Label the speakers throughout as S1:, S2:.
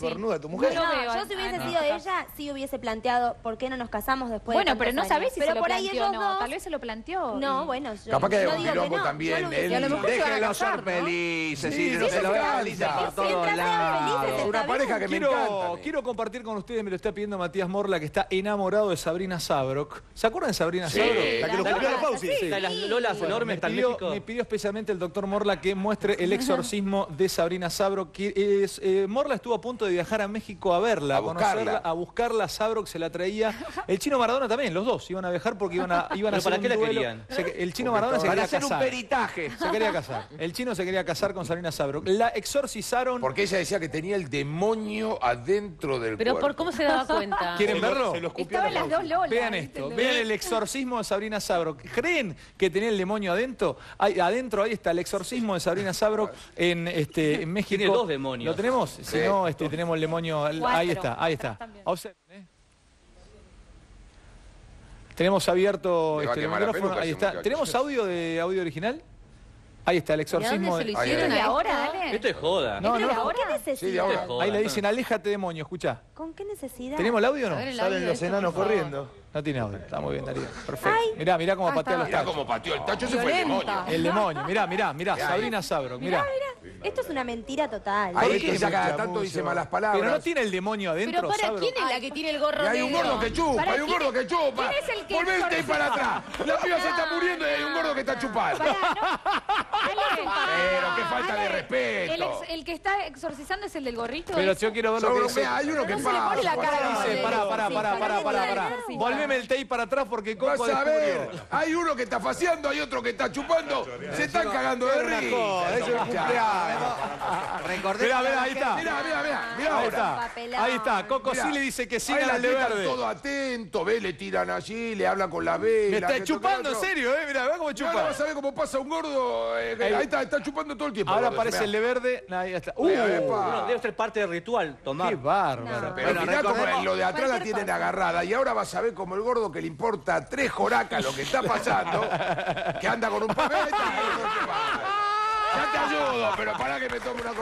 S1: Cornuda tu mujer.
S2: No
S3: yo si hubiese sido ella, sí hubiese planteado por qué no nos casamos después de
S2: Bueno, pero no sabés si
S3: pero
S2: se lo
S3: por ahí
S2: planteó o
S3: ellos
S2: no.
S3: dos-
S2: Tal vez se lo planteó.
S3: No, bueno, yo
S4: Capaz que hay un quilombo también.
S3: lo
S2: lo casar,
S5: ser felices,
S4: Sí,
S5: no se por todos lados.
S4: Es una pareja que me encanta.
S6: quiero compartir con ustedes, me lo está pidiendo Matías Morla, que está enamorado de Sabrina Sabrok. ¿Se acuerdan de Sabrina. Sabrok?
S1: La que lo cumplió la.
S7: Está las lolas enormes, México.
S6: me pidió especialmente el doctor Morla que muestre el exorcismo de Sabrina Sabrok. eh, Morla estuvo a punto de viajar a México a verla,
S4: A
S6: conocerla,
S4: buscarla.
S6: a buscarla. Sabrok se la traía. El chino Maradona también, los dos iban a viajar porque iban a, iban a
S7: ¿Pero
S6: hacer
S7: para
S6: un
S7: qué la
S6: duelo.
S7: querían?
S6: Se- el chino
S4: Porque
S6: Maradona se quería
S5: hacer un
S6: casar.
S5: peritaje.
S6: Se quería casar. El chino se quería casar con Sabrina Sabrok. La exorcizaron.
S4: Porque ella decía que tenía el demonio adentro del
S8: Pero
S4: cuerpo.
S8: por cómo se daba cuenta.
S6: ¿Quieren
S1: Se
S6: verlo?
S1: se lo escupió
S2: Estaban
S1: la
S2: las
S1: Fauci.
S2: dos lolas.
S6: Vean esto, vean el exorcismo de Sabrina Sabrok. ¿Creen que tenía el demonio adentro? Ahí, adentro, ahí está el exorcismo de Sabrina Sabrok en, este, en México.
S7: Tiene dos demonios.
S6: ¿Lo tenemos? Si
S4: Sí.
S6: Este, tenemos el demonio. Ahí está, ahí está. Observen, ¿eh? Tenemos abierto este, el micrófono. Ahí está. ¿Tenemos audio de audio original? Ahí está, el
S8: ¿Y a dónde
S6: exorcismo.
S8: se
S6: de-
S8: lo
S4: Ay,
S8: hicieron
S4: ay,
S2: ¿Y
S8: a
S2: ahora,
S8: esto?
S2: Ale?
S7: Esto es joda.
S6: No,
S3: ¿Pero
S6: no,
S3: ¿Con
S6: no.
S3: qué necesidad?
S4: Sí, de ahora.
S7: Joda.
S6: Ahí le dicen, aléjate demonio, escucha.
S3: ¿Con qué necesidad?
S6: ¿Tenemos el audio o no?
S8: el
S1: Salen
S8: audio
S1: los
S8: de esto,
S1: enanos corriendo.
S6: No tiene audio. Está muy bien, Darío. Perfecto. Mirá, mirá cómo patea los
S4: Mirá
S6: tachos.
S4: cómo pateó el tacho, ese fue el demonio.
S6: El demonio, mirá, mirá, mirá, Sabrina Sabrok, mirá.
S3: Esto es una mentira total.
S4: Ahí que
S1: un
S4: cada tanto dice malas palabras.
S6: Pero no tiene el demonio adentro,
S8: Pero para. ¿quién es la que tiene el gorro
S4: Y hay un
S8: negro?
S4: gordo que chupa,
S2: ¿Para
S4: hay un gordo que chupa.
S2: quién es el que
S4: Volvete ahí para atrás. La piba se está muriendo y hay un gordo que está chupando. Pero qué falta de respeto.
S2: El, que está exorcizando es el del gorrito.
S6: Pero yo quiero ver lo que dice.
S4: hay uno que pasa.
S6: Dice, pará, pará, pará,
S2: para
S6: pará, pará. Volveme el tape para atrás porque Coco
S4: Vas a ver, hay uno que está faseando, hay otro que está chupando, se están cagando de risa.
S5: Recordemos
S6: Mirá, mirá, ahí está.
S4: Mirá, mirá, mirá, mirá
S6: Ahí
S4: ahora.
S6: está. Ahí está. Coco
S4: Mirá,
S6: sí le dice que
S4: Ahí
S6: sigan
S4: la
S6: al de verde.
S4: todo atento, ve, le tiran allí, le hablan con la vela.
S6: Me está
S4: que esto, que
S6: chupando en
S4: otro.
S6: serio, eh. Mirá, mirá cómo
S4: Y ahora
S6: chupa.
S4: vas a ver cómo pasa un gordo. eh,
S6: Ahí.
S4: está, está chupando todo el tiempo.
S6: Ahora
S4: gordo,
S6: aparece
S4: mirá.
S6: el de verde. Ahí está. Uh,
S4: Mirá, epa.
S7: Bueno, debe ser parte del ritual, tomar.
S6: qué bárbaro.
S4: Pero
S5: Bueno,
S4: mirá cómo
S5: recordemos-
S4: lo de atrás la
S3: Cualquier
S4: tienen agarrada. Y ahora vas a ver como el gordo que le importa tres joracas lo que está pasando, que anda con un papel. Ya te ayudo, pero para que me tome una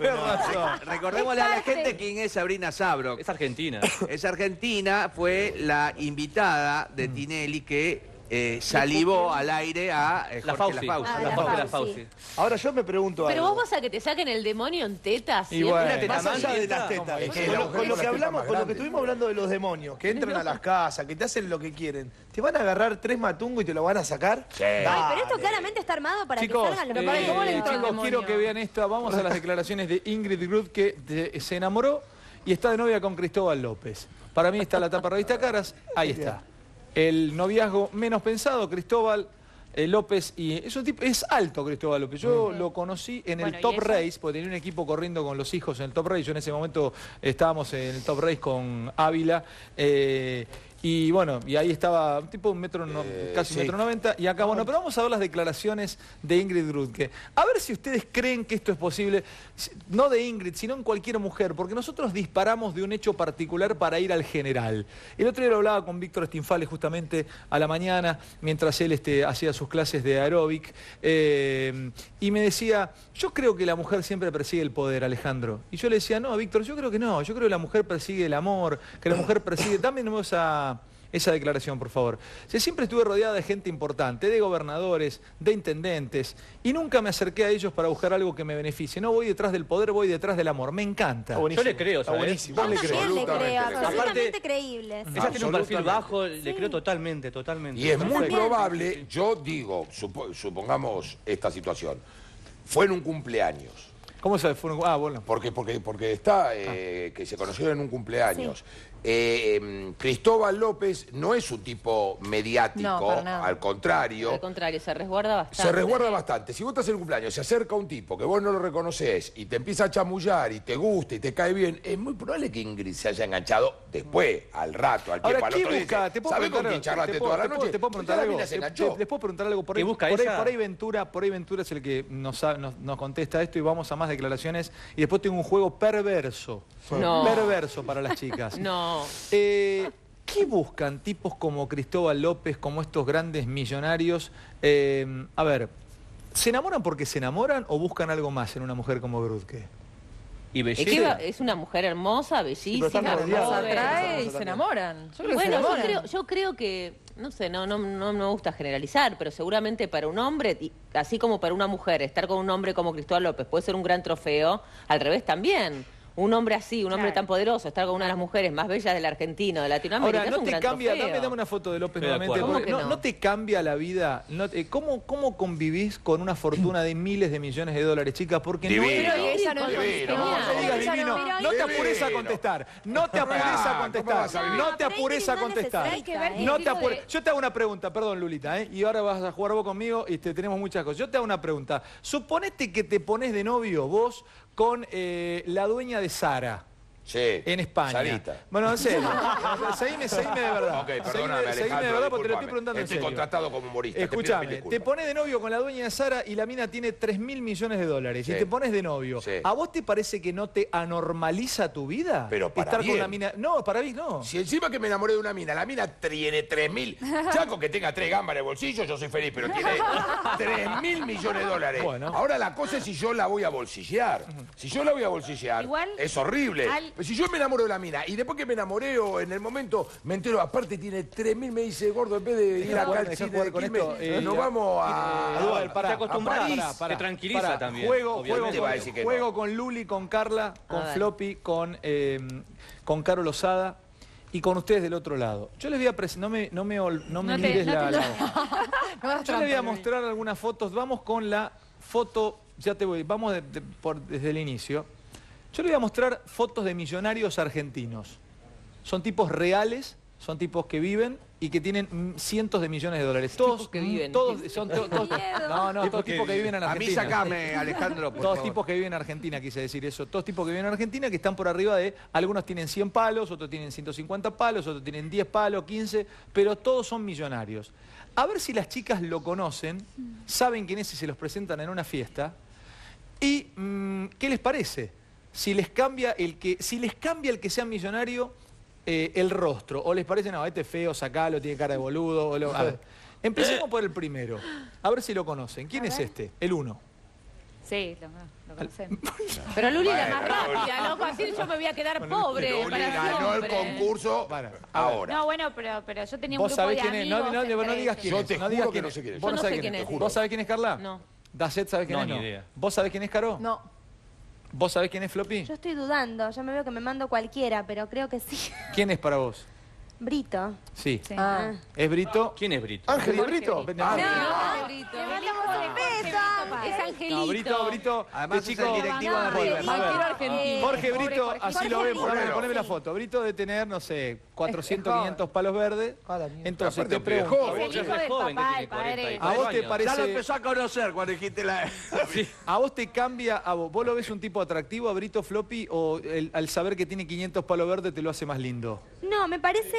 S6: razón.
S5: Recordémosle a la gente quién es Sabrina Sabrok.
S7: Es Argentina.
S5: Es argentina, fue la invitada de Tinelli que eh, salivó al aire a eh,
S7: La
S5: Jorge
S7: Fauci.
S5: La Fauci.
S3: Ah,
S7: La
S3: la
S7: Fauci, la
S3: Fauci.
S7: Fauci.
S1: Ahora yo me pregunto
S8: Pero
S1: algo.
S8: vos vas a que te saquen el demonio en tetas.
S6: Y bueno.
S7: Una teta
S1: Más allá de las tetas,
S4: Es que
S1: con
S4: la
S1: lo, con que hablamos, con lo que estuvimos hablando de los demonios, que entran a las casas, que te hacen lo que quieren, ¿te van a agarrar tres matungos y te lo van a sacar?
S4: Sí.
S3: Ay, pero esto claramente está armado para
S6: Chicos,
S3: que salgan los
S6: eh,
S2: para ¿cómo le entró el
S6: chicos, quiero que vean esto. Vamos a las declaraciones de Ingrid Grut que de- se enamoró y está de novia con Cristóbal López. Para mí está la tapa revista Caras. Ahí está. El noviazgo menos pensado, Cristóbal eh, López y es un tipo es alto Cristóbal López. Yo lo conocí en
S2: Bueno,
S6: el
S2: ¿y
S6: Top? Race, porque tenía un equipo corriendo con los hijos en el Top Race. Yo en ese momento estábamos en el Top Race con Ávila. eh, y bueno, y ahí estaba un tipo un metro, no-
S4: Eh,
S6: casi un
S4: sí.
S6: metro noventa. Y acá, bueno, pero vamos a ver las declaraciones de Ingrid Grutke. A ver si ustedes creen que esto es posible, si- no de Ingrid, sino en cualquier mujer, porque nosotros disparamos de un hecho particular para ir al general. El otro día lo hablaba con Víctor Stinfale justamente a la mañana, mientras él este, hacía sus clases de aeróbic, eh, y me decía, yo creo que la mujer siempre persigue el poder, Alejandro. Y yo le decía, no, Víctor, yo creo que no, yo creo que la mujer persigue el amor, que la mujer persigue, también esa esa declaración, por favor. Si siempre estuve rodeada de gente importante, de gobernadores, de intendentes, y nunca me acerqué a ellos para buscar algo que me beneficie. No voy detrás del poder, voy detrás del amor. Me encanta.
S7: Yo le creo,
S1: está
S7: ¿sabes?
S1: buenísimo.
S3: Yo le creo, absolutamente
S7: Aparte-
S3: creíble.
S7: Ella tiene un perfil bajo, le creo totalmente, totalmente.
S4: Y es muy
S7: Perfecto.
S4: probable, yo digo, supo- supongamos esta situación, fue en un cumpleaños.
S6: ¿Cómo se fue? Ah, bueno.
S4: Porque, porque, porque está, eh, que se conocieron en un cumpleaños. Eh, em, Cristóbal López no es un tipo mediático,
S8: No, para nada.
S4: al contrario.
S8: Al contrario, se resguarda bastante.
S4: Se resguarda bastante. Si vos estás en un cumpleaños, se acerca un tipo que vos no lo reconoces y te empieza a chamullar y te gusta y te cae bien, es muy probable que Ingrid se haya enganchado después, al rato, al tiempo,
S6: Ahora,
S4: al
S6: ¿qué
S4: otro. y
S6: busca?
S4: dice,
S6: ¿Te puedo
S4: ¿Sabés con
S6: preguntar,
S4: quién charlaste
S6: te puedo-
S4: toda la
S6: te puedo-
S4: noche?
S6: te puedo preguntar algo?
S4: se
S6: Te- les puedo preguntar algo. Por ahí,
S7: ¿Qué busca
S6: por ahí,
S7: ella?
S6: por ahí Ventura, por ahí Ventura es el que nos, ha- nos, nos contesta esto y vamos a más declaraciones. Y después tengo un juego perverso.
S8: No.
S6: Perverso para las chicas.
S8: No.
S6: Eh, ¿Qué buscan tipos como Cristóbal López, como estos grandes millonarios? Eh, a ver, ¿se enamoran porque se enamoran o buscan algo más en una mujer como Grutke?
S7: Y
S8: Es, que
S7: belleza.
S8: va- es una mujer hermosa, bellísima,
S1: rodeados.
S8: joven.
S9: atrae y se enamoran. Yo creo que se
S8: Bueno, yo creo, yo creo que, no sé, no, no, no me gusta generalizar, pero seguramente para un hombre, así como para una mujer, estar con un hombre como Cristóbal López puede ser un gran trofeo, al revés también. Un hombre así, un hombre
S2: Claro.
S8: tan poderoso, estar con una de las mujeres más bellas del argentino, de Latinoamérica,
S6: Ahora,
S8: es
S6: no
S8: un
S6: te
S8: gran
S6: cambia,
S8: trofeo.
S6: dame, dame una foto de López
S7: de
S6: nuevamente.
S7: acuerdo.
S6: porque
S8: ¿Cómo que
S6: no,
S8: no?
S6: no te cambia la vida. no te- ¿cómo, ¿Cómo convivís con una fortuna de miles de millones de dólares, chicas? Porque no
S4: Divino.
S8: Pero no es
S4: Divino.
S6: No digas divino, te apures a contestar, no te apures
S4: Ah,
S6: a
S4: ¿cómo
S6: contestar, no te apures a contestar. No te apures.
S2: de-
S6: Yo te hago una pregunta, perdón Lulita, ¿eh? y ahora vas a jugar vos conmigo y te, tenemos muchas cosas. Yo te hago una pregunta. Suponete que te pones de novio vos con eh, la dueña de Sara.
S4: Sí.
S6: En España.
S4: Sarita.
S6: Bueno, en serio. seguime, seguime de verdad.
S4: Ok, perdóname,
S6: seguime de verdad porque te lo estoy preguntando en
S4: Estoy
S6: serio.
S4: contratado como humorista. te
S6: Escúchame, te
S4: disculpas.
S6: pones de novio con la dueña de Sara y la mina tiene 3 mil millones de dólares
S4: Sí.
S6: y te pones de novio.
S4: Sí.
S6: ¿A vos te parece que no te anormaliza tu vida?
S4: Pero para
S6: Estar con una mina. No, para mí no.
S4: Si encima que me enamoré de una mina, la mina tiene 3 mil. Chaco que tenga 3 gambas en el bolsillo, yo soy feliz, pero tiene 3 mil millones de dólares.
S6: Bueno.
S4: Ahora la cosa es si yo la voy a bolsillar. Si yo la voy a bolsillar,
S2: Igual,
S4: es horrible.
S2: al-
S4: Pero si yo me enamoro de la mina y después que me enamoré o en el momento me entero, aparte tiene 3 mil, me dice gordo, en vez de ir acá al cine de Quilmes,
S6: eh,
S4: nos vamos a...
S6: Eh, pará,
S7: Te te tranquiliza también,
S6: Juego, juego, con,
S4: decir que
S6: juego
S4: no.
S6: con Luli, con Carla, con. Floppy, con, eh, con Caro Lozada y con ustedes del otro lado. Yo les voy a presentar, no me, no me, ol- no me
S2: No te-
S6: mires
S2: no
S6: la,
S2: te-
S6: la-
S9: No hagas
S6: Yo les voy a mostrar algunas fotos. Vamos con la foto, ya te voy, vamos de- de- por- desde el inicio. Yo les voy a mostrar fotos de millonarios argentinos. Son tipos reales, son tipos que viven y que tienen cientos de millones de dólares. Todos
S8: que viven.
S6: Todos son to- todos- no, no, todos
S7: que
S6: tipos que viven en
S5: A mí
S6: Argentina.
S5: sacame, Alejandro, por
S6: Todos
S5: favor.
S6: tipos que viven en Argentina, quise decir eso. Todos tipos que viven en Argentina que están por arriba de. Algunos tienen 100 palos, otros tienen 150 palos, otros tienen 10 palos, 15, pero todos son millonarios. A ver si las chicas lo conocen, saben quién es y se los presentan en una fiesta. ¿Y mm, qué les parece? Si les cambia el que, si les cambia el que sea millonario eh, el rostro, o les parece, no, este es feo, sacalo, tiene cara de boludo. o lo- a ver, empecemos por el primero. A ver si lo conocen. ¿Quién es este? El uno.
S2: Sí, lo, lo conocemos.
S8: Pero Luli es la más
S4: Bueno,
S8: rápida, loco, así yo me voy a quedar pobre
S4: Luli
S8: para
S4: ganó el concurso
S6: Para, a ver.
S4: ahora.
S2: No, bueno, pero, pero yo tenía un
S6: ¿Vos
S2: grupo
S6: sabés
S2: de
S6: quién es? No,
S2: amigos
S6: no, no, no
S2: entre
S6: digas quién
S4: Yo
S6: es.
S4: te
S6: no digas
S4: juro que
S6: quién
S4: no
S6: es.
S4: sé quién es.
S6: Vos
S8: Yo no
S6: sabés
S8: sé quién
S6: es.
S8: es.
S6: ¿Vos sabés quién es Carla?
S8: No.
S6: Dacet, ¿sabés quién
S7: No,
S6: es?
S7: ni idea.
S6: ¿Vos sabés quién es Caro?
S9: No.
S6: ¿Vos sabés quién es Floppy?
S3: Yo estoy dudando, yo me veo que me mando cualquiera, pero creo que sí.
S6: ¿Quién es para vos?
S3: Brito.
S6: Sí.
S2: Sí.
S9: Ah.
S6: ¿Es Brito?
S7: ¿Quién es Brito?
S1: Ángel y Brito.
S2: Brito.
S6: No,
S8: No, Brito. Es Angelito.
S6: No, Brito, Brito.
S5: Además
S6: este
S5: es el directivo de River.
S6: Jorge Brito,
S2: Jorge.
S6: así
S3: Jorge
S6: lo ven, poneme, poneme la foto. Brito de tener, no sé, 400,
S1: joven.
S6: 500 palos verdes.
S1: A la mierda.
S6: Entonces te pregunto,
S4: joven.
S2: Es el hijo
S7: Es
S2: del
S7: joven, que
S2: papá,
S7: tiene
S2: el padre.
S7: 40
S6: ¿a vos te
S7: años.
S5: Ya lo empezó a conocer cuando dijiste la...
S6: a vos te cambia, a vos, vos lo ves un tipo atractivo a Brito Floppy o el- al saber que tiene 500 palos verdes te lo hace más lindo?
S3: No, me parece.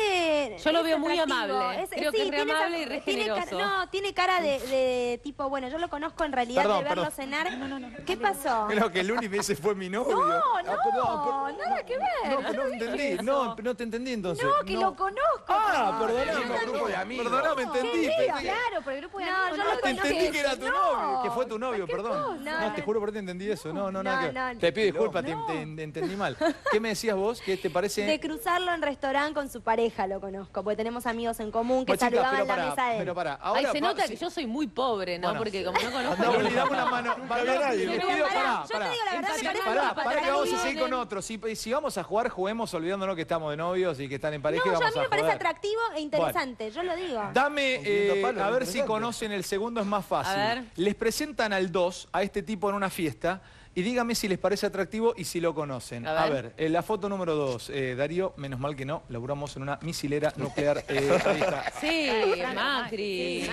S8: Yo lo
S3: es
S8: veo muy
S3: atractivo.
S8: amable. Creo que es re
S3: esa-
S8: amable y re
S3: tiene cara-
S8: generoso.
S3: no, tiene cara de, de tipo, bueno, yo lo conozco en realidad
S6: Perdón,
S3: de verlo
S6: perdón.
S3: cenar. ¿Qué pasó?
S6: Creo que el único ese fue mi novio.
S3: No,
S6: Ah,
S3: no,
S6: pero-
S3: nada que ver.
S6: No, pero no entendí. No, no te entendí entonces.
S3: No, que lo conozco.
S6: Ah,
S4: El
S6: perdóname.
S4: grupo de amigos.
S6: Perdóname, entendí.
S3: Sí,
S2: Claro, por el grupo de
S3: No,
S2: amigos.
S3: yo
S2: no
S3: lo conozco.
S6: entendí que era tu
S3: No,
S6: novio, que fue tu novio, perdón. No, te juro por te entendí eso. No, no, nada. Te pido disculpas, te, te entendí mal. ¿Qué me decías vos? ¿Qué te parece?
S3: De cruzarlo en restaurante con su pareja lo conozco, porque tenemos amigos en común que
S6: Pues, chicas,
S3: saludaban
S6: pero
S3: en la
S6: pará,
S3: mesa de él.
S6: pero pará.
S8: Ay,
S6: Ahora,
S8: se nota
S6: sí.
S8: que yo soy muy pobre, ¿no?
S6: Bueno.
S8: Porque como no conozco...
S6: Andá, Luli, dame una mano. Pará,
S1: nadie.
S6: le
S3: Pero
S6: pido-
S3: pará,
S6: pará,
S3: yo te
S6: pará.
S3: digo la verdad, me parece
S6: pará,
S3: una
S6: pará, que vamos a seguir con otros. Si, si vamos a jugar, juguemos olvidándonos que estamos de novios y que están en pareja
S3: No,
S6: y
S3: yo a
S6: vamos
S3: mí me parece atractivo e interesante, yo lo digo.
S6: Dame,
S1: Con 500
S6: eh, a ver si
S1: interesante.
S6: conocen el segundo, es más fácil.
S8: A ver.
S6: Les presentan al 2, a este tipo en una fiesta, y dígame si les parece atractivo y si lo conocen.
S8: A
S6: A
S8: ver.
S6: eh, la foto número 2. Darío, menos mal que no, laburamos en una misilera nuclear. eh, ahí está.
S8: Sí, Macri.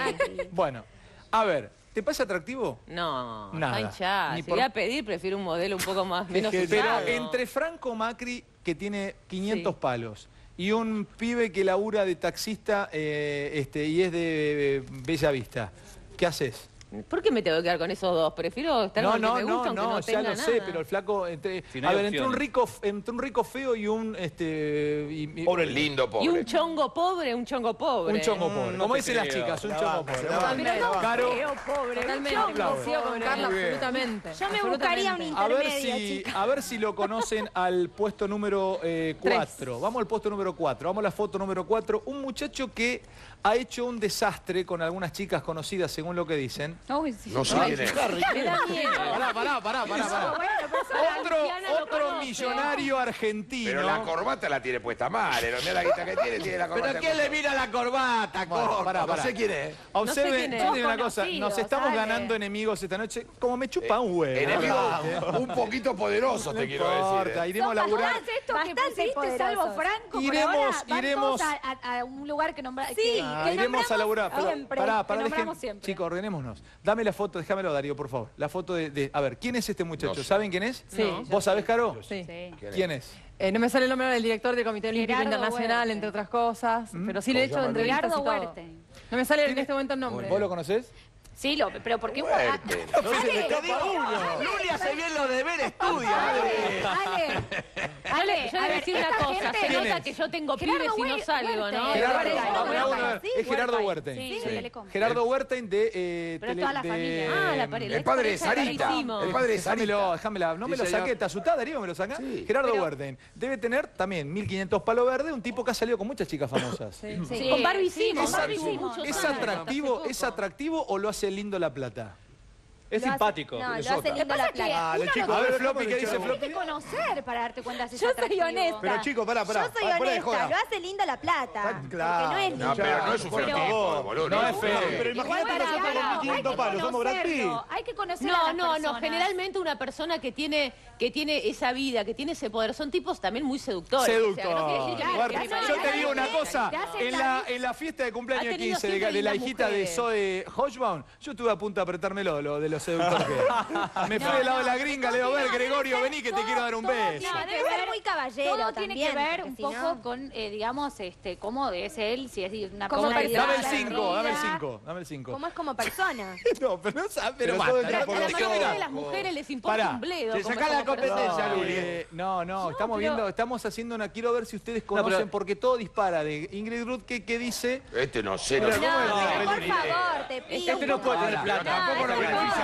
S6: Bueno, a ver, ¿te parece atractivo?
S8: No,
S6: Nada.
S8: hinchada.
S6: Ni
S8: Si
S6: por-
S8: voy a pedir, prefiero un modelo un poco más menos
S6: Pero entre Franco Macri, que tiene 500
S8: Sí.
S6: palos, y un pibe que labura de taxista eh, este, y es de eh, Bella Vista, ¿qué haces?
S8: ¿Por qué me tengo que quedar con esos dos? Prefiero estar
S6: No,
S8: con
S6: no,
S8: que me
S6: no,
S8: gusta aunque
S6: no,
S8: no,
S6: ya
S8: tenga
S6: lo sé, pero el flaco, entre,
S7: Si no
S6: a ver, entre un rico, entre un rico feo y un, este, y- y-
S4: Pobre lindo, pobre.
S8: Y un chongo pobre, un chongo pobre.
S6: un chongo pobre.
S7: no
S6: Como dicen las chicas, un
S1: La
S6: chongo pobre.
S9: no,
S6: Caro,
S9: Totalmente, con Carla
S4: Muy bien.
S9: absolutamente.
S3: Yo me buscaría un
S9: absolutamente.
S6: a ver
S3: intermedio,
S6: si, a ver si lo conocen al puesto número 4. Vamos al puesto número 4. Vamos a la foto número 4. Un muchacho que ha hecho un desastre con algunas chicas conocidas, según lo que dicen.
S2: Uy, sí.
S4: No sé quién es.
S8: Me da miedo.
S6: Pará, pará, pará, pará. pará. Otro, otro millonario argentino.
S4: Pero la corbata la tiene puesta mal. ¿eh? Mira la guita que tiene, tiene la corbata.
S5: ¿Pero quién le mira la corbata,
S6: Bueno,
S5: corto?
S6: pará,
S4: No
S6: pará.
S4: sé quién es.
S6: Observen,
S8: No sé quién es.
S6: yo te digo una cosa, nos estamos ganando enemigos esta noche, como me chupa un huevo.
S4: Enemigo un poquito poderoso, te quiero decir. ¿eh?
S6: iremos a laburar.
S2: Bastante esto que
S3: Bastante
S2: pusiste,
S3: poderosos.
S2: salvo Franco, por
S6: Iremos-
S2: ahora, van
S6: iremos-
S2: todos a, a- a un lugar que nombra...
S3: Sí,
S2: que-
S6: Ah,
S3: que
S6: iremos a
S3: nombramos
S6: laburar. Pero,
S3: siempre,
S6: pará,
S2: que
S6: pará, dejen-
S2: nombramos siempre.
S6: Chicos, ordenémonos. Dame la foto, déjamelo, Darío, por favor. La foto de, de- A ver, ¿quién es este muchacho?
S4: No sé.
S6: ¿Saben quién es?
S9: Sí, yo
S6: ¿Vos sabés, Caro?
S9: Sí.
S6: ¿Quién es?
S9: Eh, no me sale el nombre del director del Comité Olímpico
S2: Gerardo
S9: Internacional, entre otras cosas, pero sí le he
S4: ¿Cómo se
S9: hecho entrevistas y todo. No me sale en este momento el nombre.
S6: ¿Vos lo conocés?
S2: Sí, lo, pero ¿por qué?
S4: Fuerte.
S2: Ah,
S5: Te digo, Luli hace bien los deberes, estudia.
S2: Ale, Ale, Ale,
S8: Yo
S2: a
S8: le voy a
S2: ver,
S8: decir una
S2: esta
S8: cosa,
S2: gente-
S8: se
S6: ¿Quién
S8: nota
S6: es?
S8: que yo tengo
S2: Gerardo
S8: pibes y no
S2: Huer-
S8: salgo,
S2: Huerta.
S8: ¿no?
S6: Gerardo, bueno,
S3: sí,
S6: es Gerardo
S2: Huerta.
S6: Huerta.
S2: Sí, de Telecom.
S6: Gerardo Huerta de eh,
S2: Pero toda la familia.
S8: Ah, la pareja.
S4: El padre de Sarita. El padre de
S6: Déjamelo,
S4: Sarita.
S6: déjamelo. No me lo
S4: señor.
S6: saqué. ¿Te asustás, Darío? ¿Me lo saca?
S4: Sí.
S6: Gerardo Huerten. Debe tener también 1500 palo verde, un tipo que ha salido con muchas chicas famosas.
S9: Sí.
S2: Sí,
S8: Con Barbie
S2: sí, con
S8: Barbie.
S6: ¿Es atractivo,
S8: poco.
S6: ¿Es atractivo o lo hace lindo la plata?
S7: Es
S3: Lo hace-
S7: simpático.
S3: No, lo
S4: Minnesota.
S3: hace lindo
S2: Lo que
S3: la
S2: es que.
S1: Dale,
S2: uno
S1: chicos,
S2: lo-
S6: A ver, Floppy, ¿qué dice Floppy?
S2: Tienes que conocer para darte cuenta si es
S3: Yo soy
S2: atractivo.
S3: honesta.
S1: Pero chicos, pará, pará.
S3: Yo soy
S1: pará,
S3: honesta,
S1: joda.
S3: lo hace lindo la plata.
S1: Claro.
S3: Porque no es
S4: No,
S3: lindo.
S4: pero no es un
S1: favor.
S4: boludo.
S6: No es feo.
S1: Pero imagínate
S2: para
S1: nosotros
S2: Caro,
S1: con
S2: hay
S1: 500
S2: que
S1: palos, somos Brad Pitt.
S2: Hay que conocer a
S8: No,
S2: las
S8: no, no. Generalmente una persona que tiene, que tiene esa vida, que tiene ese poder, son tipos también muy seductores.
S6: Seductor.
S8: O sea, no quiere decir que me-
S6: Guarda,
S8: que me
S6: yo te digo una cosa, en
S2: la
S6: en la fiesta de cumpleaños
S8: Ha
S6: de
S8: tenido
S6: 15 de, la hijita de. Zoe Hochbaum, yo estuve a punto de apretármelo, lo de los seductores que Me fui del lado de la gringa, le digo, a ver, Gregorio, vení que te quiero dar un beso.
S3: No, debe ser muy caballero
S2: Todo tiene que
S3: también,
S2: ver
S3: porque
S2: un
S3: si
S2: poco
S3: no-
S2: con, eh, digamos, este, cómo es él, si es una
S3: Como
S2: personalidad
S6: Dame el
S3: Claro,
S6: 5, dame el
S2: atrevida.
S6: 5, dame el 5.
S3: ¿Cómo es como persona?
S6: No, pero no sabes, pero,
S1: Pero
S6: basta.
S1: todo el
S8: Pero
S1: tiempo
S8: la mayoría de las mujeres les importa
S6: Pará.
S8: un bledo.
S5: Se
S8: como
S5: saca la competencia,
S8: personas.
S5: Luli.
S6: Eh, no, no, estamos
S2: pero-
S6: viendo, estamos haciendo una. Quiero ver si ustedes
S7: pero-
S6: conocen, porque todo dispara de Ingrid Ruth, que, dice.
S4: Este no sé. No-
S6: ¿cómo es?
S3: No,
S6: No,
S3: por
S6: no,
S3: favor, te pido.
S7: Este no puede tener plata.
S4: tampoco lo beneficia.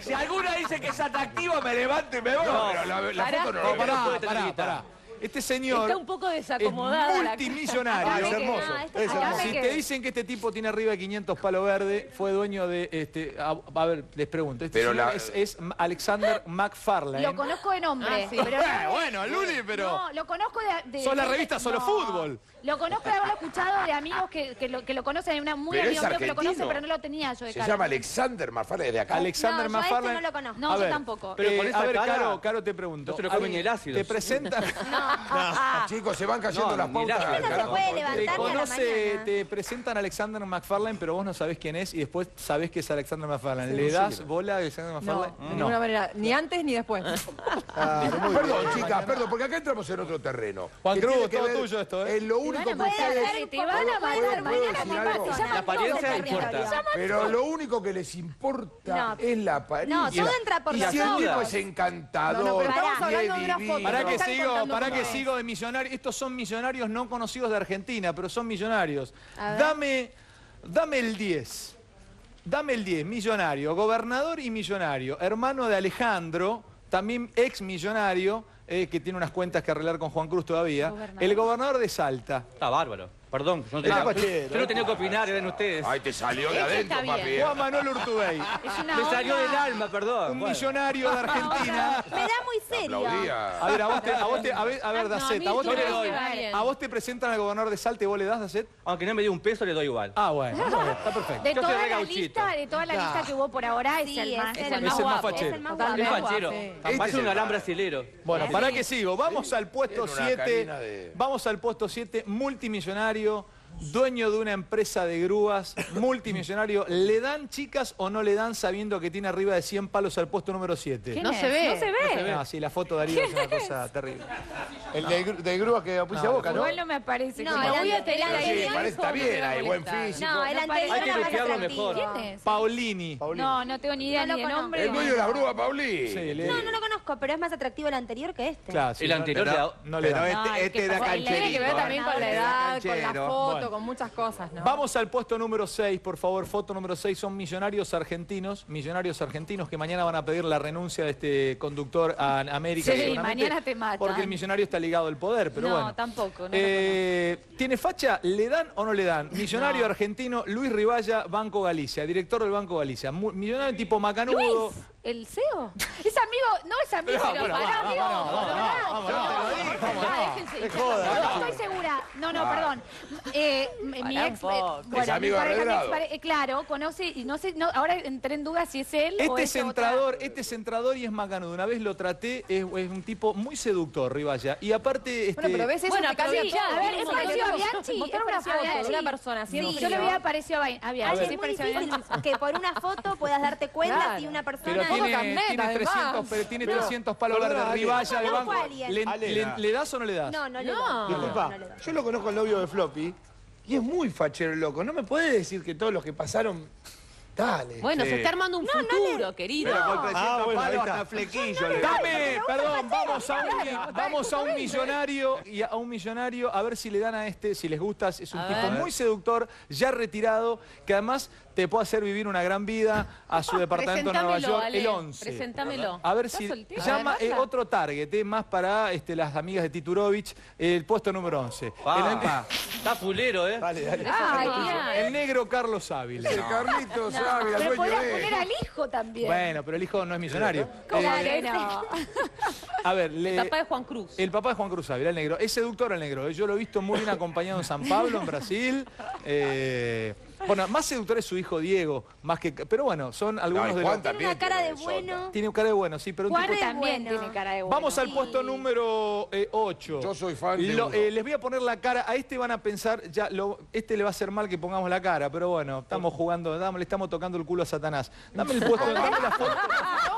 S5: Si alguna dice que es atractivo, me levanto y me voy.
S4: No, pero la, la
S8: Pará.
S4: foto no
S6: No,
S4: lo
S6: pará,
S7: puede tener
S6: pará,
S7: guita.
S6: pará. Este señor
S8: Está un poco
S6: es
S8: desacomodada la
S6: multimillonario.
S1: Es hermoso.
S3: no,
S1: es
S6: Si te dicen que este tipo tiene arriba de 500 palo verde, fue dueño de este. A, a ver, les pregunto. Este
S4: Pero
S6: señor
S4: la-
S6: es, es Alexander McFarlane.
S2: Lo conozco de nombre.
S8: Ah, sí.
S2: pero no-
S6: Eh, bueno, Luli, pero.
S2: No, lo conozco de... de
S6: Sos la revista Solo
S2: no.
S6: Fútbol.
S2: Lo conozco de haberlo escuchado de amigos que, que, lo, que lo conocen. Hay una muy
S4: Pero
S2: amigo
S4: es
S2: mío que lo conoce, pero no lo tenía yo de
S4: Se
S2: cara.
S4: llama Alexander Mafara de acá.
S6: Alexander
S3: No, yo a este
S6: McFarlane.
S3: no lo conozco.
S2: No,
S6: A
S2: yo
S6: ver,
S2: tampoco.
S7: Pero con esa
S6: a ver,
S7: cara,
S6: Caro, Caro, te pregunto.
S7: no se lo
S6: A
S7: comen
S6: ver,
S7: ni el ácido.
S6: Te presentan.
S4: Chicos, se van cayendo
S7: No,
S4: las pautas.
S7: la-
S3: no se puede
S6: Te
S3: levantar la
S6: conoce, te presentan a Alexander McFarlane, pero vos no sabés quién es y después sabés que es Alexander McFarlane. ¿Le das bola a Alexander
S9: No,
S6: McFarlane?
S9: de ninguna manera. Ni antes ni después.
S1: Claro, muy
S4: Perdón,
S1: bien.
S4: chicas, perdón, porque acá entramos en otro terreno.
S6: Juan
S4: Que
S6: Cruz,
S4: que
S6: todo
S4: ver-
S6: tuyo esto, ¿eh?
S4: Es lo único que ustedes...
S2: Te van a
S3: ¿Puedo-
S2: matar mañana
S7: La apariencia importa.
S4: Pero lo único que les importa
S3: No.
S4: es la apariencia.
S3: No, todo entra por
S4: y
S3: los
S4: si el tipo es encantador,
S9: No, no,
S4: y es divino.
S6: Para que sigo, para
S9: cómo
S6: que
S9: es.
S6: sigo de millonarios. Estos son millonarios no conocidos de Argentina, pero son millonarios. Dame, dame el 10. Dame el 10, millonario, gobernador y millonario, hermano de Alejandro, también ex millonario, eh, que tiene unas cuentas que arreglar con Juan Cruz todavía.
S2: Gobernador.
S6: El gobernador de Salta.
S7: Está bárbaro. Perdón, yo no tenía, yo no tenía que opinar, eran ustedes.
S4: Ay, te salió de adentro, papi.
S8: bien.
S6: Juan Manuel Urtubey,
S2: Es una
S7: Me salió del alma, perdón.
S6: un
S7: Bueno.
S6: millonario de Argentina.
S3: Me da muy serio.
S4: Aplaudía.
S6: A ver, a vos te, a vos te- a ver, a Dacet, a vos te,
S8: le doy.
S6: a vos te presentan al gobernador de Salta y vos le das, Dacet.
S7: Aunque no me dio un peso, le doy igual.
S6: Ah, bueno, está perfecto.
S2: De
S7: Yo
S2: toda
S7: soy
S2: la lista, de toda la lista que hubo por ahora, es
S3: Sí,
S2: el más,
S3: es
S2: es
S3: el
S6: Es
S2: más
S6: el más
S2: guapo.
S6: fachero.
S3: Es el más
S9: Totalmente.
S3: guapo.
S7: Es fachero.
S9: Sí.
S4: Este es
S7: un alambre brasilero.
S6: Bueno, ¿para qué sigo? Vamos al puesto
S4: Tiene una
S6: 7.
S4: cabina de-
S6: Vamos al puesto 7, multimillonario, seminario dueño de una empresa de grúas, multimillonario, ¿le dan chicas o no le dan sabiendo que tiene arriba de 100 palos al puesto número 7?
S2: ¿Quién
S9: No
S2: es?
S9: se ve.
S2: No se ve.
S6: No, sí, la foto de Darío es una cosa terrible.
S1: El de, gru- de grúa que auspicia Boca, ¿no?
S2: Igual no me aparece.
S3: No, el
S2: voy a.
S4: Sí, parece está bien, hay buen físico.
S3: No, el
S2: No
S3: anterior
S7: Hay que
S3: atractivo.
S7: mejor.
S2: ¿Quién es?
S6: Paulini.
S2: No, no tengo ni idea
S3: No
S2: ni de nombre.
S4: El dueño de la grúa, Pauli.
S6: Sí, le-
S3: No, no lo conozco, pero es más atractivo el anterior que este.
S6: Claro, sí,
S7: El
S6: no-
S7: anterior
S6: pero
S7: le da-
S6: no le
S5: Pero este, este era cancherito.
S9: Tiene que ver también con la edad, con la foto, Con muchas cosas, ¿no?
S6: Vamos al puesto número 6, por favor. Foto número 6 son millonarios argentinos. Millonarios argentinos que mañana van a pedir la renuncia de este conductor a América.
S2: Sí, mañana te matan.
S6: Porque el millonario está ligado al poder, pero
S2: No,
S6: bueno.
S2: tampoco, no
S6: Eh, ¿Tiene facha? ¿Le dan o no le dan? Millonario argentino, Luis Riballa, Banco Galicia, director del Banco Galicia. Millonario tipo macanudo.
S2: Luis, ¿el CEO? Es amigo, no es amigo,
S6: Pero,
S2: pero pará,
S6: vamos,
S2: no, no,
S6: Es
S2: estoy segura. No, no, perdón. Eh, mi
S8: Pará
S2: ex, eh, bueno,
S4: amigo
S2: mi pareja, mi expare- eh, claro, conoce y no sé, no, ahora entré en duda si es él o
S6: Este
S2: es otra-
S6: centrador, este centrador y es macanudo. Una vez lo traté, es, es un tipo muy seductor, Riballa. Y aparte, este,
S9: Bueno, pero ves eso
S8: Bueno,
S9: te cambia
S8: sí,
S9: todo.
S2: a ver, es
S9: un
S2: parecido a Bianchi, es
S9: una foto una persona
S2: Sí, yo le había parecido a Bianchi.
S3: es
S2: sí,
S3: muy difícil
S2: Bianchi.
S3: que por una foto puedas darte cuenta si una persona...
S6: tiene,
S9: Carnet,
S6: tiene
S9: además.
S6: 300, pero tiene
S9: No.
S6: 300 palos verdes. Riballa de banco. ¿Le, le- le das o no le das?
S3: No, no le
S8: No.
S3: doy.
S1: Disculpa,
S3: no le doy.
S1: yo lo conozco al novio de Floppy y es muy fachero loco. No me puede decir que todos los que pasaron. Dale.
S8: Bueno,
S5: Sí.
S8: se está armando un futuro, querido.
S5: Pero con 300
S1: Ah, bueno, ahí
S5: palos
S1: está.
S5: hasta flequillo. le
S6: Dame, perdón, vamos a un, vamos a un millonario y a un millonario a ver si le dan a este, si les gusta, es un
S8: A
S6: tipo
S8: ver.
S6: muy seductor, ya retirado, que además te puede hacer vivir una gran vida a su departamento en Nueva York,
S8: Ale.
S6: el 11.
S8: Presentámelo.
S6: A ver si
S2: soltero?
S6: llama
S2: A ver,
S6: eh, otro target, eh, más para este, las amigas de Titurovich, el puesto número 11.
S7: Ah, está fulero, ¿eh?
S1: Dale, dale.
S2: Ay,
S8: Ah.
S6: El, el negro Carlos Ávila.
S4: El Dueño
S2: podrías
S4: de...
S2: poner al hijo también.
S6: Bueno, pero el hijo no es millonario.
S2: ¿Cómo
S6: Eh,
S2: que no?
S6: a ver, le-
S8: Papá de Juan Cruz.
S6: El papá de Juan Cruz Ávila, el negro. Es seductor el negro. ¿eh? Yo lo he visto muy bien acompañado en San Pablo, en Brasil. Eh, bueno, más seductor es su hijo Diego, más que. Pero bueno, son algunos
S4: No,
S6: de
S4: Juan
S6: los.
S3: Tiene una cara de bueno.
S6: Tiene cara de bueno, sí, pero un
S2: Juan
S6: tipo.
S2: también
S3: bueno.
S2: tiene cara de bueno.
S6: Vamos al
S3: Sí.
S6: puesto número 8.
S4: Yo soy fan de uno.
S6: les voy a poner la cara. A este van a pensar, ya lo, este le va a hacer mal que pongamos la cara, pero bueno, estamos jugando, dame- le estamos tocando el culo a Satanás. Dame el puesto, dame la foto.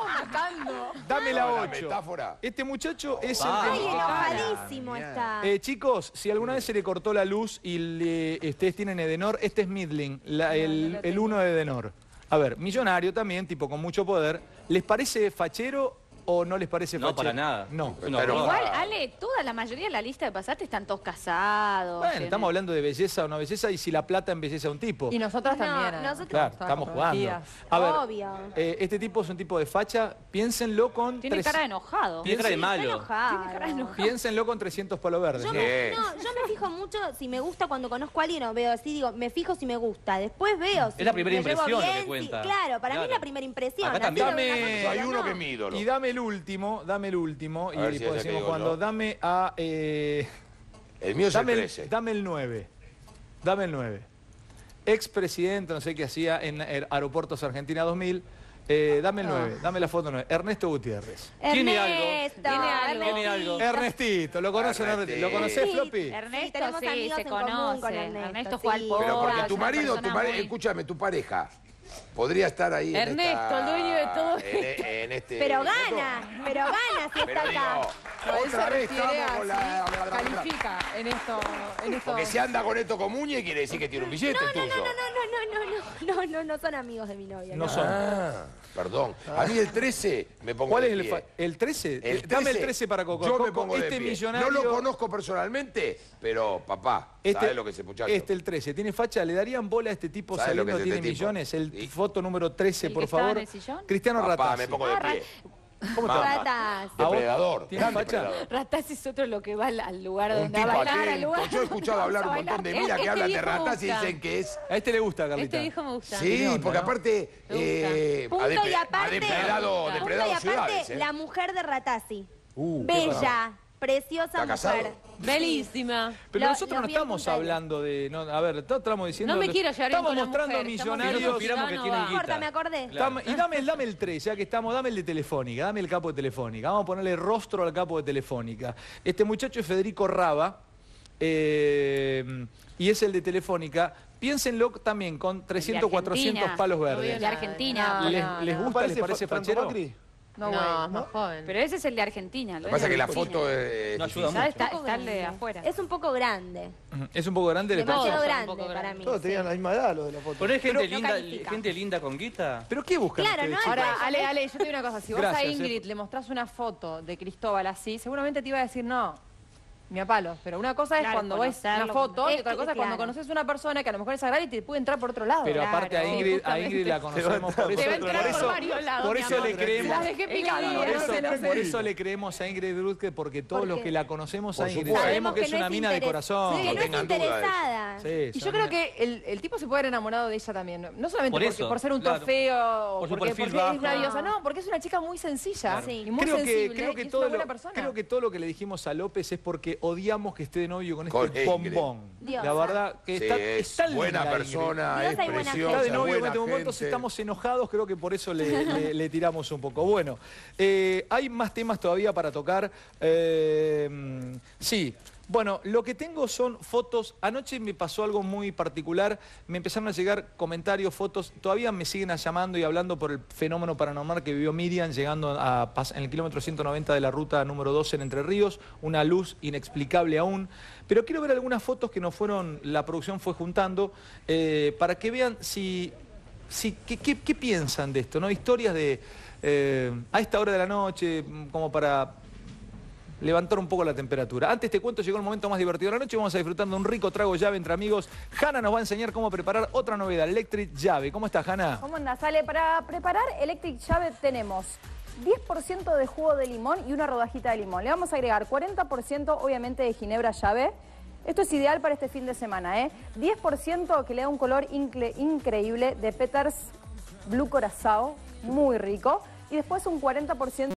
S6: Dame la
S4: No, la
S6: 8.
S4: metáfora.
S6: Este muchacho es el
S3: Ay,
S6: que-
S3: enojadísimo está.
S6: Eh, chicos, si alguna vez se le cortó la luz y le- ustedes tienen Edenor, este es Midling, la- el, el uno de Edenor. A ver, millonario también, tipo con mucho poder. ¿Les parece fachero o no les parece
S7: No,
S6: fachero?
S7: para nada.
S6: No.
S7: Es un
S4: Pero-
S7: horror.
S2: Igual, Ale, toda la mayoría de la lista de pasaste están todos casados.
S6: Bueno, estamos hablando de belleza o no belleza y si la plata embelleza a un tipo.
S9: Y nosotras
S3: No,
S9: también. ¿eh?
S3: nosotros-
S6: Claro, estamos jugando. A ver,
S3: Obvio.
S6: eh, este tipo es un tipo de facha, piénsenlo con...
S2: Tiene
S6: tres-
S2: cara de enojado.
S7: Tiene cara de malo.
S2: Tiene cara de enojado.
S6: Piénsenlo con 300 palos verdes.
S3: Yo
S6: ¿no?
S3: me, no, yo me fijo mucho si me gusta cuando conozco a alguien o veo así, digo, me fijo si me gusta. Después veo si
S7: Es la primera
S3: me llevo
S7: impresión lo que
S3: bien, si-
S7: cuenta.
S3: claro, para mí es la primera impresión.
S7: Acá
S3: así
S7: también.
S3: lo veo
S6: Dame-
S3: una foto,
S4: Hay uno
S3: no.
S4: que es mi ídolo.
S6: Y dame el último, dame el último, y
S4: A ver si
S6: después decimos cuando, dame a... eh,
S4: El mío es el
S6: dame, el,
S4: 13.
S6: dame el 9, dame el 9. Expresidente, no sé qué hacía en Aeropuertos Argentina 2000, eh, dame el 9, dame la foto 9. Ernesto Gutiérrez.
S7: Tiene algo.
S3: Ernesto,
S8: Tiene algo.
S7: Tiene
S3: Ernestito.
S7: algo.
S6: Ernestito, ¿lo conocen?
S4: Ernestito.
S6: ¿Lo conocés,
S3: Sí.
S6: Floppy?
S2: Ernesto,
S3: Sí, tenemos
S2: sí,
S3: amigos
S2: se
S3: en común
S2: conoce.
S3: con
S2: Ernesto,
S3: Ernesto, sí.
S4: Pero porque tu marido, tu
S2: persona
S4: mari-
S2: muy-
S4: escúchame, tu pareja podría estar ahí en
S8: Ernesto,
S4: esta-
S8: el dueño de todo
S4: en, e- en este
S3: Pero gana, pero gana si
S4: Pero
S3: está acá.
S4: Otra vez
S9: refiere
S4: la-
S9: Califica en esto.
S4: Porque si anda con esto con Muñe quiere decir que tiene un billete
S3: No, no,
S4: tuyo.
S3: no, no, no, no, no, no, no, no son amigos de mi novia.
S6: No son.
S4: Ah, perdón. A mí el 13 me pongo
S6: ¿Cuál
S4: de
S6: es el,
S4: pie.
S6: el 13? Eh, dame el
S4: 13
S6: para Coco.
S4: Yo me pongo de
S6: este
S4: pie.
S6: millonario.
S4: No lo conozco personalmente, pero papá, Este, es
S6: este el 13, tiene facha, le darían bola a este tipo saliendo, que
S4: este tiene
S6: millones. El foto número 13, por favor.
S2: en el sillón?
S6: Cristiano
S4: papá, me pongo de ah, pie.
S6: ¿Cómo está?
S3: Ratas.
S4: Depredador,
S6: ¿Tiene
S4: gran
S6: facha?
S4: depredador.
S2: Rataz es otro lo que va al, al lugar
S4: Un
S2: donde va
S4: tipo
S2: a bailar, al
S4: atento.
S2: lugar
S4: Yo he escuchado hablar un montón de minas que
S8: Este
S4: hablan de ratas y dicen que es...
S6: A este le gusta, Carlita.
S8: Este viejo me gusta.
S4: Sí,
S6: onda,
S4: porque
S6: ¿no?
S4: aparte
S8: Me gusta.
S4: eh,
S3: Punto
S4: ha,
S3: y
S4: depre-
S3: aparte,
S4: ha depredado,
S8: Punto y
S4: depredado
S3: Punto y aparte,
S4: ciudades. ¿eh?
S3: la mujer de Ratazzi.
S6: Uh, qué
S3: Bella, preciosa
S4: ¿Está casado?
S3: mujer.
S8: Belísima.
S6: Pero nosotros no
S3: vi en
S6: estamos
S3: Punta
S6: hablando de... No, a ver, todos estamos diciendo...
S8: No me quiero llevar bien
S6: Estamos
S8: con la
S6: mostrando
S8: mujer, estamos
S6: millonarios...
S7: Que tienen guita.
S3: importa, me acordé.
S6: Y dame, dame el 3, ya que estamos, dame el de Telefónica, dame el capo de Telefónica. Vamos a ponerle rostro al capo de Telefónica. Este muchacho es Federico Raba, eh, y es el de Telefónica, piénsenlo también con 300, 400
S2: Argentina.
S6: palos
S2: De
S6: verdes.
S2: Argentina.
S9: No,
S6: ¿Les,
S9: no,
S6: les
S9: no.
S6: gusta? ¿Les parece fachero?
S1: Macri?
S9: No,
S8: No,
S9: güey,
S8: es
S9: más joven.
S2: Pero ese es el de Argentina.
S4: Lo que pasa es que la foto es...
S7: No ayuda mucho.
S2: está, está el de afuera.
S3: Es un poco grande.
S6: Es un poco grande.
S3: Demasiado grande
S8: poco
S3: para mí.
S1: Todos
S3: sí.
S1: tenían la misma edad los de la foto.
S7: ¿Ponés gente,
S3: no
S7: linda, gente linda con guita?
S6: ¿Pero qué buscan
S3: Claro,
S6: ustedes,
S3: no?
S9: Ahora, Ale, Ale, yo te digo una cosa. Si vos a Ingrid
S6: eh.
S9: le mostrás una foto de Cristóbal así, seguramente te iba a decir no. Ni a palos, pero una cosa es
S2: Claro,
S9: cuando ves una foto y otra cosa es cuando conoces una persona que a lo mejor es agradable y te puede entrar por otro lado.
S6: Pero
S2: Claro,
S6: aparte a
S2: sí,
S6: Ingrid, a. Ingrid la conocemos, por eso,
S2: Te va a
S6: por
S2: entrar por
S6: eso,
S2: varios lados,
S6: por eso le creemos.
S9: Picadas,
S6: Por
S9: no
S6: eso,
S9: sé, no sé.
S6: por eso le creemos a Ingrid Druzke, porque todos los que la conocemos a
S4: Por
S6: Ingrid
S4: supuesto.
S6: sabemos que es
S3: no
S6: una mina de corazón.
S3: Sí,
S4: No
S3: que no es
S4: tengan duda de eso.
S3: interesada.
S6: Sí,
S9: Y yo creo que el, el tipo se puede haber enamorado de ella también. No solamente
S7: Por
S9: porque-
S7: eso,
S9: por ser un trofeo o porque, es diosa. No, porque es una chica muy sencilla
S3: Sí.
S9: y muy sensible
S6: creo que todo lo que le dijimos a López es porque odiamos que esté de novio con este
S4: Con Ingrid.
S6: bombón.
S3: Diosa.
S6: La verdad que
S4: Sí,
S6: está,
S4: es buena persona, es preciosa.
S6: Está de novio en este momento,
S4: gente.
S6: si estamos enojados, creo que por eso le, le- le tiramos un poco. Bueno, eh, hay más temas todavía para tocar. Eh, sí. Bueno, lo que tengo son fotos. Anoche me pasó algo muy particular. Me empezaron a llegar comentarios, fotos. Todavía me siguen llamando y hablando por el fenómeno paranormal que vivió Miriam llegando a, en el kilómetro 190 de la ruta número 12 en Entre Ríos. Una luz inexplicable aún. Pero quiero ver algunas fotos que nos fueron, la producción fue juntando, eh, para que vean si Sí, ¿qué, piensan de esto? ¿no? Historias de eh, a esta hora de la noche, como para levantar un poco la temperatura. Antes te cuento, llegó el momento más divertido de la noche, vamos a disfrutar de un rico trago llave entre amigos. Hanna nos va a enseñar cómo preparar otra novedad, Electric Llave. ¿Cómo estás, Hanna?
S10: ¿Cómo andás? Sale, para preparar Electric Llave tenemos 10% de jugo de limón y una rodajita de limón. Le vamos a agregar 40% obviamente de ginebra llave. Esto es ideal para este fin de semana, ¿eh? 10% que le da un color incre- increíble de Peters Blue Corazao, muy rico. Y después un 40%